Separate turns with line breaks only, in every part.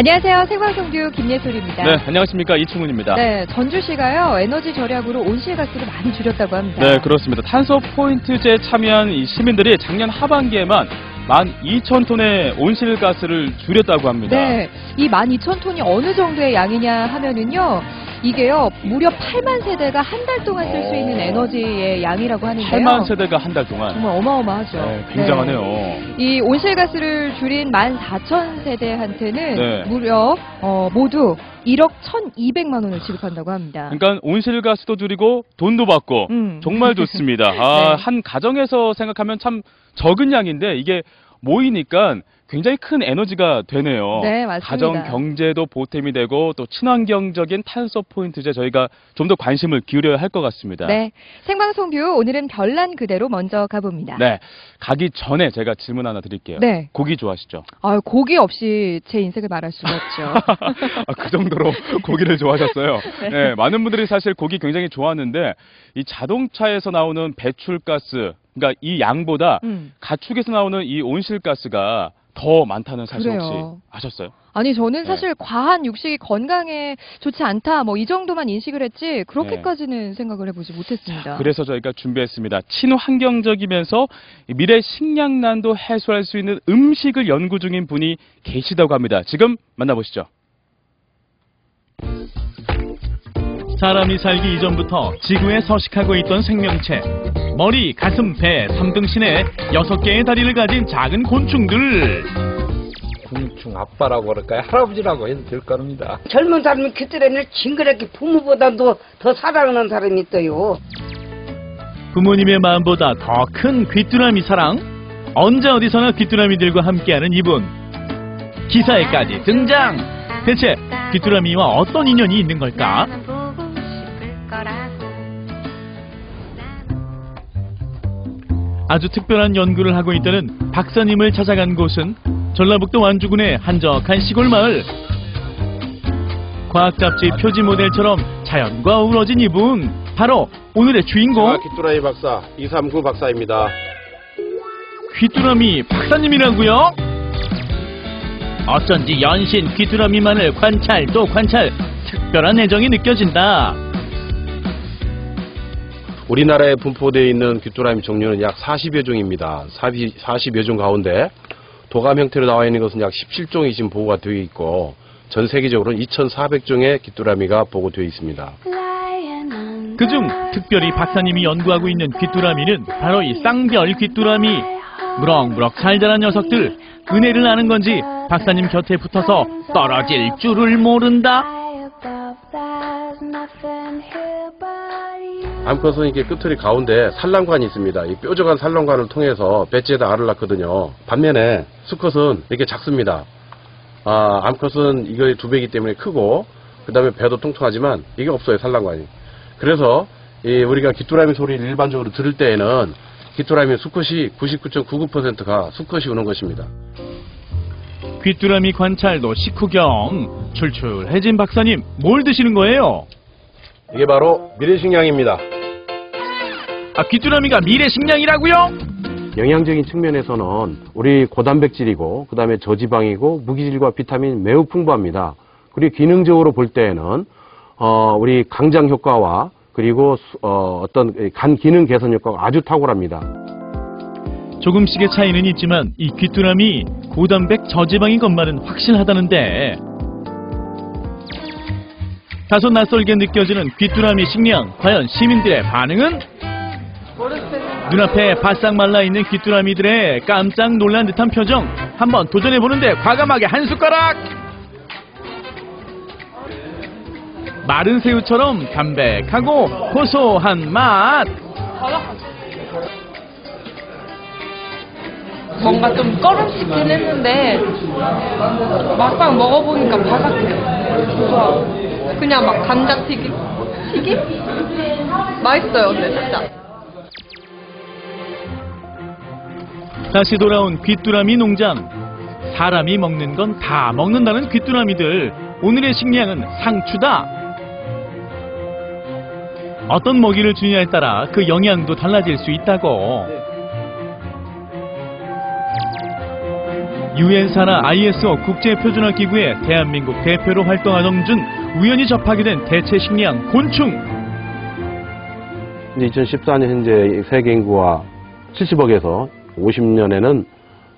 안녕하세요. 생방송규 김예솔입니다.
네, 안녕하십니까. 이충훈입니다.
네, 전주시가요 에너지 절약으로 온실가스를 많이 줄였다고 합니다.
네, 그렇습니다. 탄소 포인트제 참여한 이 시민들이 작년 하반기에만 12,000톤의 온실가스를 줄였다고 합니다.
네, 이 12,000톤이 어느 정도의 양이냐 하면은요, 이게요, 무려 8만 세대가 한 달 동안 쓸 수 있는 에너지의 양이라고 하는데요.
8만 세대가 한 달 동안.
정말 어마어마하죠.
네, 굉장하네요.
네. 이 온실가스를 줄인 14,000 세대한테는
네.
무려 어, 모두 1억 1,200만 원을 지급한다고 합니다.
그러니까 온실가스도 줄이고 돈도 받고
음.
정말 좋습니다. 아,
네.
한 가정에서 생각하면 참 적은 양인데 이게 모이니까 굉장히 큰 에너지가 되네요.
네, 맞습니다.
가정 경제도 보탬이 되고 또 친환경적인 탄소 포인트제 저희가 좀 더 관심을 기울여야 할 것 같습니다.
네. 생방송 뷰 오늘은 별난 그대로 먼저 가봅니다.
네. 가기 전에 제가 질문 하나 드릴게요.
네.
고기 좋아하시죠?
아, 고기 없이 제 인생을 말할 수가 없죠.
아, 그 정도로 고기를 좋아하셨어요.
네.
네, 많은 분들이 사실 고기 굉장히 좋아하는데 이 자동차에서 나오는 배출가스, 그러니까 이 양보다
음.
가축에서 나오는 이 온실가스가 더 많다는 사실 혹시
그래요.
아셨어요?
아니 저는
네.
사실 과한 육식이 건강에 좋지 않다 뭐 이 정도만 인식을 했지 그렇게까지는 생각을 해보지 못했습니다.
네. 그래서 저희가 준비했습니다. 친환경적이면서 이 미래 식량난도 해소할 수 있는 음식을 연구 중인 분이 계시다고 합니다. 지금 만나보시죠.
사람이 살기 이전부터 지구에 서식하고 있던 생명체. 머리, 가슴, 배, 삼등신에 여섯 개의 다리를 가진 작은 곤충들.
궁충 아빠라고 그럴까요? 할아버지라고 해도 될 겁니다.
젊은 사람이 그때는 징그럽게 부모보다도 더 사랑하는 사람이 있어요.
부모님의 마음보다 더 큰 귀뚜라미 사랑. 언제 어디서나 귀뚜라미들과 함께하는 이분. 기사에까지 등장. 대체 귀뚜라미와 어떤 인연이 있는 걸까? 아주 특별한 연구를 하고 있다는 박사님을 찾아간 곳은 전라북도 완주군의 한적한 시골 마을. 과학 잡지 표지 모델처럼 자연과 어우러진 이분. 바로 오늘의 주인공
귀뚜라미 박사 이삼구 박사입니다.
귀뚜라미 박사님이라고요? 어쩐지 연신 귀뚜라미만을 관찰 또 관찰 특별한 애정이 느껴진다.
우리나라에 분포되어 있는 귀뚜라미 종류는 약 40여 종입니다. 40여 종 가운데 도감 형태로 나와 있는 것은 약 17종이 지금 보고가 되어 있고 전 세계적으로 2,400종의 귀뚜라미가 보고되어 있습니다.
그중 특별히 박사님이 연구하고 있는 귀뚜라미는 바로 이 쌍별 귀뚜라미. 무럭무럭 잘 자란 녀석들 은혜를 아는 건지 박사님 곁에 붙어서 떨어질 줄을 모른다.
암컷은 이렇게 끝털이 가운데 산란관이 있습니다. 이 뾰족한 산란관을 통해서 배지에다 알을 낳거든요. 반면에 수컷은 이렇게 작습니다. 아, 암컷은 이거의 두 배이기 때문에 크고 그 다음에 배도 통통하지만 이게 없어요 산란관이. 그래서 이 우리가 귀뚜라미 소리를 일반적으로 들을 때에는 귀뚜라미 수컷이 99.99%가 수컷이 우는 것입니다.
귀뚜라미 관찰도 식후경 출출해진 박사님 뭘 드시는 거예요?
이게 바로 미래식량입니다.
아 귀뚜라미가 미래 식량이라고요?
영양적인 측면에서는 우리 고단백질이고 그다음에 저지방이고 무기질과 비타민 매우 풍부합니다. 그리고 기능적으로 볼 때에는 어, 우리 강장 효과와 그리고 수- 어, 어떤 간 기능 개선 효과가 아주 탁월합니다.
조금씩의 차이는 있지만 이 귀뚜라미 고단백 저지방인 것만은 확실하다는데 다소 낯설게 느껴지는 귀뚜라미 식량 과연 시민들의 반응은? 눈앞에 바싹 말라있는 귀뚜라미들의 깜짝 놀란 듯한 표정 한번 도전해보는데 과감하게 한 숟가락 마른 새우처럼 담백하고 고소한 맛
뭔가 좀 꺼름시긴 했는데 막상 먹어보니까 바삭해. 좋아. 그냥 막 감자튀김? 튀김? 맛있어요, 근데 진짜.
다시 돌아온 귀뚜라미 농장. 사람이 먹는 건 다 먹는다는 귀뚜라미들. 오늘의 식량은 상추다. 어떤 먹이를 주느냐에 따라 그 영양도 달라질 수 있다고. 유엔사나 ISO 국제표준화기구의 대한민국 대표로 활동하던 중 우연히 접하게 된 대체 식량 곤충.
2014년 현재 세계 인구가 70억에서 50년에는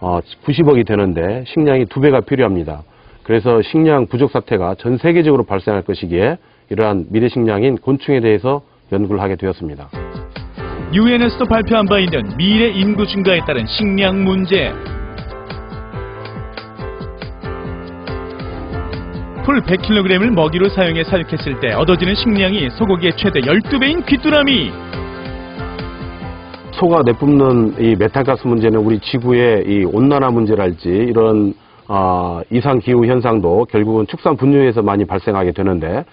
90억이 되는데 식량이 두 배가 필요합니다. 그래서 식량 부족 사태가 전 세계적으로 발생할 것이기에 이러한 미래 식량인 곤충에 대해서 연구를 하게 되었습니다.
유엔에서도 발표한 바 있는 미래 인구 증가에 따른 식량 문제. 풀 100kg을 먹이로 사용해 사육했을 때 얻어지는 식량이 소고기의 최대 12배인 귀뚜라미.
소가 내뿜는 이 메탄가스 문제는 우리 지구의 이 온난화 문제랄지 이런 아, 이상 기후 현상도 결국은 축산 분뇨에서 많이 발생하게 되는데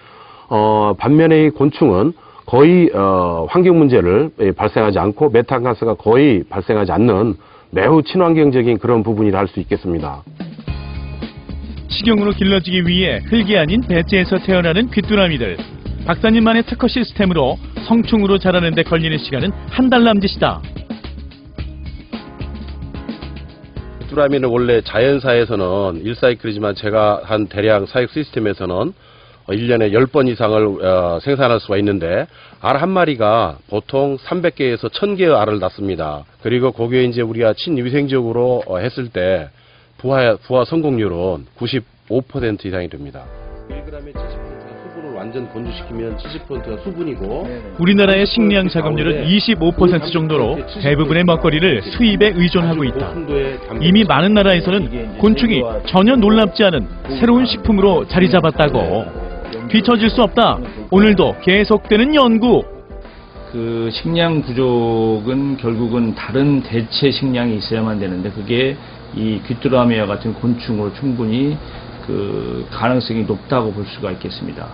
어, 반면에 이 곤충은 거의 어, 환경 문제를 예, 발생하지 않고 메탄가스가 거의 발생하지 않는 매우 친환경적인 그런 부분이라 할 수 있겠습니다.
식용으로 길러지기 위해 흙이 아닌 배지에서 태어나는 귀뚜라미들. 박사님만의 특허 시스템으로 성충으로 자라는 데 걸리는 시간은 한 달 남짓이다.
뚜라미는 원래 자연사에서는 1사이클이지만 제가 한 대량 사육 시스템에서는 1년에 10번 이상을 어, 생산할 수가 있는데 알 한 마리가 보통 300개에서 1000개의 알을 낳습니다. 그리고 거기에 이제 우리가 친위생적으로 어, 했을 때 부화, 부화 성공률은 95% 이상이 됩니다. 1g에 70%가 수분을 완전 건조시키면 70%가 수분이고
우리나라의 식량 자급률은 25% 정도로 대부분의 먹거리를 수입에 의존하고 있다. 이미 많은 나라에서는 곤충이 전혀 놀랍지 않은 새로운 식품으로 자리 잡았다고. 뒤처질 수 없다. 오늘도 계속되는 연구.
그 식량 부족은 결국은 다른 대체 식량이 있어야만 되는데 그게 이 귀뚜라미와 같은 곤충으로 충분히 그 가능성이 높다고 볼 수가 있겠습니다.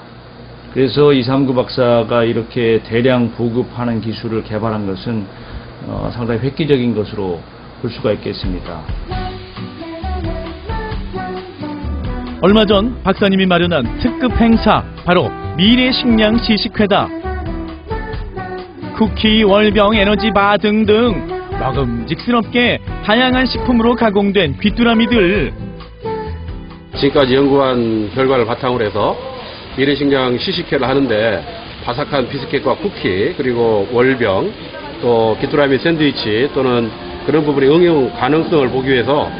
그래서 이삼구 박사가 이렇게 대량 보급하는 기술을 개발한 것은 어, 상당히 획기적인 것으로 볼 수가 있겠습니다.
얼마 전 박사님이 마련한 특급 행사 바로 미래 식량 시식회다. 쿠키, 월병, 에너지바 등등 먹음직스럽게 다양한 식품으로 가공된 귀뚜라미들.
지금까지 연구한 결과를 바탕으로 해서 미래식량 시식회를 하는데 바삭한 비스켓과 쿠키 그리고 월병 또 귀뚜라미 샌드위치 또는 그런 부분의 응용 가능성을 보기 위해서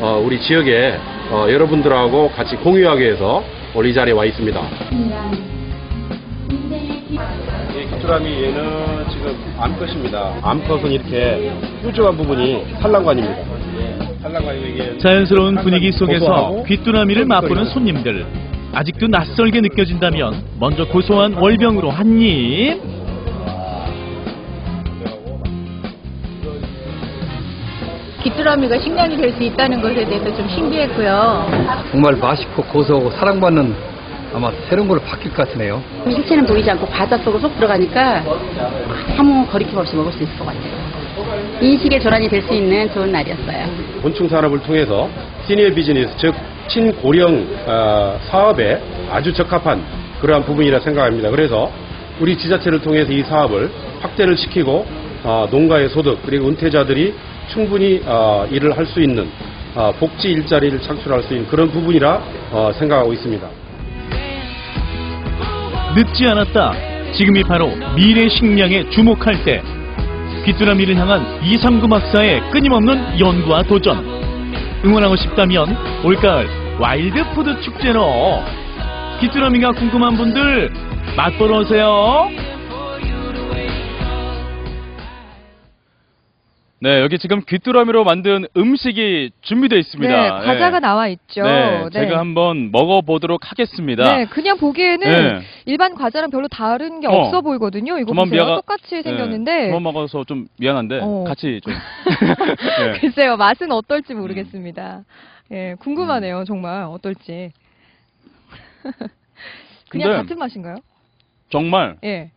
어, 우리 지역에 어, 여러분들하고 같이 공유하기 위해서 오늘 이 자리에 와 있습니다. 이 귀뚜라미 얘는 지금 암컷입니다. 암컷은 이렇게 뾰족한 부분이 산란관입니다. 산란관이고 이게
자연스러운 분위기 속에서
고소하고
귀뚜라미를 맛보는 손님들. 아직도 낯설게 느껴진다면 먼저 고소한 월병으로 한 입.
귀뚜라미가 식량이 될 수 있다는 것에 대해서 좀 신기했고요.
정말 맛있고 고소하고 사랑받는 아마 새로운 걸로 바뀔 것 같으네요.
실체는 보이지 않고 바다 속으로 쏙 들어가니까 아무 거리낌 없이 먹을 수 있을 것 같아요. 인식의 전환이 될 수 있는 좋은 날이었어요.
곤충 산업을 통해서 시니어 비즈니스 즉 친고령 어, 사업에 아주 적합한 그러한 부분이라 생각합니다. 그래서 우리 지자체를 통해서 이 사업을 확대를 시키고 어, 농가의 소득 그리고 은퇴자들이 충분히 어, 일을 할 수 있는 어, 복지 일자리를 창출할 수 있는 그런 부분이라 어, 생각하고 있습니다.
늦지 않았다. 지금이 바로 미래 식량에 주목할 때. 귀뚜라미를 향한 이삼구 박사의 끊임없는 연구와 도전. 응원하고 싶다면 올가을 와일드 푸드 축제로 귀뚜라미가 궁금한 분들 맛보러 오세요.
네, 여기 지금 귀뚜라미로 만든 음식이 준비되어 있습니다.
네, 과자가 나와 있죠.
네,
네.
제가 한번 먹어보도록 하겠습니다.
네, 그냥 보기에는
네.
일반 과자랑 별로 다른 게
어.
없어 보이거든요. 이거 보세요.
조만비아가-
똑같이 생겼는데
그만 먹어서 좀 미안한데
어.
같이 좀. 네.
글쎄요, 맛은 어떨지 모르겠습니다. 예, 궁금하네요, 정말 어떨지. 그냥
근데-
같은 맛인가요?
정말
예,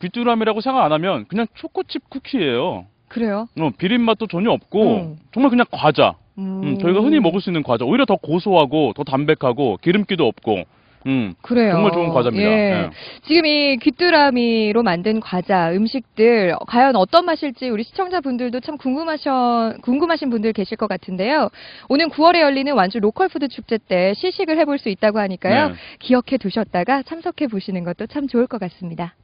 귀뚜라미라고 생각 안 하면 그냥 초코칩 쿠키예요.
그래요.
어, 비린 맛도 전혀 없고
음.
정말 그냥 과자.
음,
음, 저희가 흔히 먹을 수 있는 과자. 오히려 더 고소하고 더 담백하고 기름기도 없고 음,
그래요.
정말 좋은 과자입니다.
예.
예.
지금 이 귀뚜라미로 만든 과자, 음식들 과연 어떤 맛일지 우리 시청자분들도 참 궁금하셔 궁금하신 분들 계실 것 같은데요. 오는 9월에 열리는 완주 로컬푸드 축제 때 시식을 해볼 수 있다고 하니까요.
네.
기억해 두셨다가 참석해 보시는 것도 참 좋을 것 같습니다.